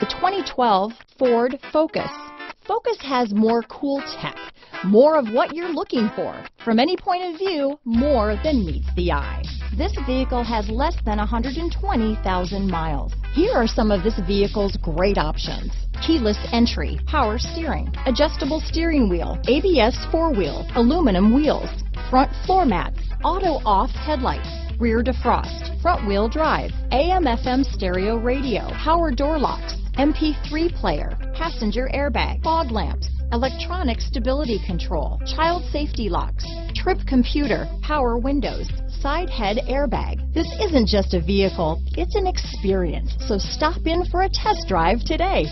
The 2012 Ford Focus. Focus has more cool tech, more of what you're looking for. From any point of view, more than meets the eye. This vehicle has less than 120,000 miles. Here are some of this vehicle's great options. Keyless entry, power steering, adjustable steering wheel, ABS four-wheel, aluminum wheels, front floor mats, auto off headlights, rear defrost, front wheel drive, AM FM stereo radio, power door locks, MP3 player, passenger airbag, fog lamps, electronic stability control, child safety locks, trip computer, power windows, side head airbag. This isn't just a vehicle, it's an experience. So stop in for a test drive today.